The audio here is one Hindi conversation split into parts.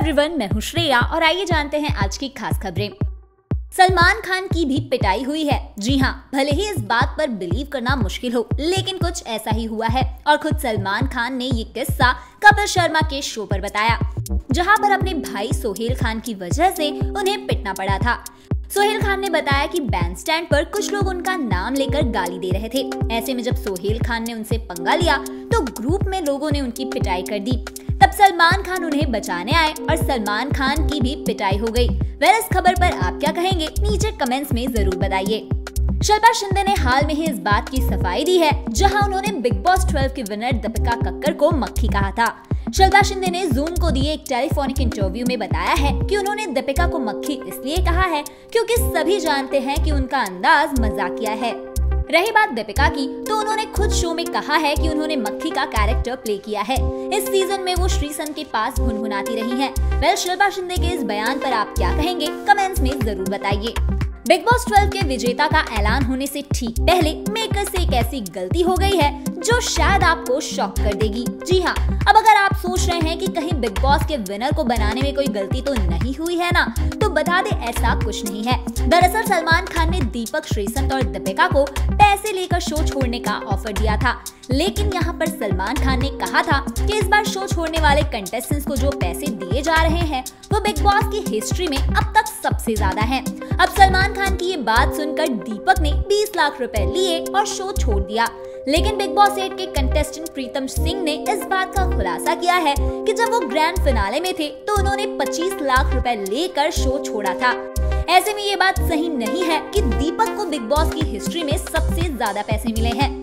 एवरीवन मैं हूँ श्रेया और आइए जानते हैं आज की खास खबरें। सलमान खान की भी पिटाई हुई है। जी हाँ भले ही इस बात पर बिलीव करना मुश्किल हो, लेकिन कुछ ऐसा ही हुआ है और खुद सलमान खान ने ये किस्सा कपिल शर्मा के शो पर बताया, जहाँ पर अपने भाई सोहेल खान की वजह से उन्हें पिटना पड़ा था। सोहेल खान ने बताया कि बैंड स्टैंड पर कुछ लोग उनका नाम लेकर गाली दे रहे थे। ऐसे में जब सोहेल खान ने उनसे पंगा लिया तो ग्रुप में लोगों ने उनकी पिटाई कर दी। तब सलमान खान उन्हें बचाने आए और सलमान खान की भी पिटाई हो गई। वह इस खबर पर आप क्या कहेंगे? नीचे कमेंट्स में ज़रूर बताइए। शिल्पा शिंदे ने हाल में ही इस बात की सफ़ाई दी है, जहाँ उन्होंने बिग बॉस 12 की विनर दीपिका कक्कर को मक्खी कहा था। शिल्पा शिंदे ने जूम को दिए एक टेलीफोनिक इंटरव्यू में बताया है कि उन्होंने दीपिका को मक्खी इसलिए कहा है क्योंकि सभी जानते हैं कि उनका अंदाज मजाकिया है। रही बात दीपिका की तो उन्होंने खुद शो में कहा है कि उन्होंने मक्खी का कैरेक्टर प्ले किया है। इस सीज़न में वो श्रीसन के पास गुनगुनाती रही है। वेल शिल्पा शिंदे के इस बयान पर आप क्या कहेंगे? कमेंट्स में ज़रूर बताइए। बिग बॉस 12 के विजेता का ऐलान होने से ठीक पहले मेकर से एक ऐसी गलती हो गई है, जो शायद आपको शॉक कर देगी। जी हाँ अब अगर आप सोच रहे हैं कि कहीं बिग बॉस के विनर को बनाने में कोई गलती तो नहीं हुई है ना तो बता दे ऐसा कुछ नहीं है। दरअसल सलमान खान ने दीपक, श्रीसंत और दीपिका को पैसे लेकर शो छोड़ने का ऑफ़र दिया था। लेकिन यहाँ पर सलमान खान ने कहा था कि इस बार शो छोड़ने वाले कंटेस्टेंट्स को जो पैसे दिए जा रहे हैं, वो बिग बॉस की हिस्ट्री में अब तक सबसे ज़्यादा है। अब सलमान खान की ये बात सुनकर दीपक ने 20 लाख रुपए लिए और शो छोड़ दिया। लेकिन बिग बॉस एट के कंटेस्टेंट प्रीतम सिंह ने इस बात का खुलासा किया है कि जब वो ग्रैंड फिनाले में थे तो उन्होंने 25 लाख रुपए लेकर शो छोड़ा था। ऐसे में ये बात सही नहीं है कि दीपक को बिग बॉस की हिस्ट्री में सबसे ज़्यादा पैसे मिले हैं।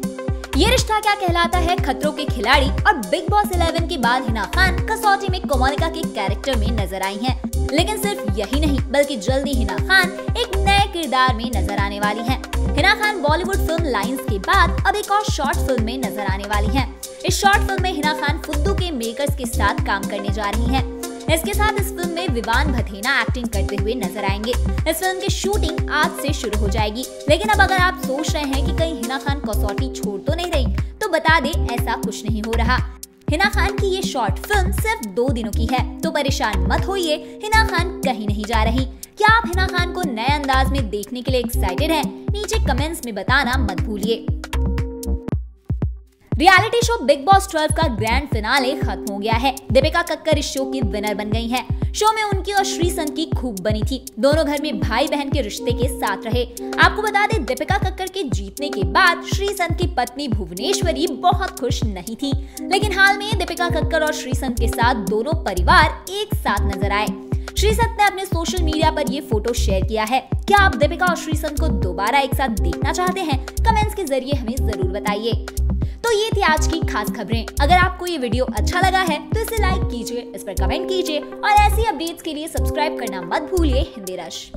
ये रिश्ता क्या कहलाता है खतरों के खिलाड़ी और बिग बॉस 11 के बाद हिना खान कसौटी में कोमोनिका के कैरेक्टर में नज़र आई हैं। लेकिन सिर्फ़ यही नहीं, बल्कि जल्दी हिना खान एक नए किरदार में नज़र आने वाली हैं। हिना खान बॉलीवुड फ़िल्म लाइंस के बाद अब एक और शॉर्ट फ़िल्म में नज़र आने वाली है इस शॉर्ट फ़िल्म में हिना खान फुद्दू के मेकर्स के साथ काम करने जा रही हैं। इसके साथ इस फ़िल्म में विवान भथेना एक्टिंग करते हुए नज़र आएँगे। इस फ़िल्म की शूटिंग आज से शुरू हो जाएगी। लेकिन अब अगर आप सोच रहे हैं कि कहीं हिना खान कसौटी छोड़ तो नहीं रही तो बता दे ऐसा कुछ नहीं हो रहा। हिना खान की ये शॉर्ट फ़िल्म सिर्फ़ दो दिनों की है तो परेशान मत होइए, हिना खान कहीं नहीं जा रही। क्या आप हिना खान को नए अंदाज में देखने के लिए एक्साइटेड हैं? नीचे कमेंट्स में बताना मत भूलिए। रियलिटी शो बिग बॉस 12 का ग्रैंड फिनाले खत्म हो गया है। दीपिका कक्कर इस शो की विनर बन गई हैं। शो में उनकी और श्रीसन की खूब बनी थी। दोनों घर में भाई बहन के रिश्ते के साथ रहे। आपको बता दें, दीपिका कक्कर के जीतने के बाद श्रीसन की पत्नी भुवनेश्वरी बहुत खुश नहीं थी। लेकिन हाल में दीपिका कक्कर और श्रीसन के साथ दोनों परिवार एक साथ नज़र आए। श्रीसंत ने अपने सोशल मीडिया पर ये फ़ोटो शेयर किया है। क्या आप दीपिका और श्रीसंत को दोबारा एक साथ देखना चाहते हैं? कमेंट्स के ज़रिए हमें ज़रूर बताइए। तो ये थी आज की खास खबरें। अगर आपको ये वीडियो अच्छा लगा है तो इसे लाइक कीजिए, इस पर कमेंट कीजिए और ऐसी अपडेट्स के लिए सब्सक्राइब करना मत भूलिए, हिंदी रश।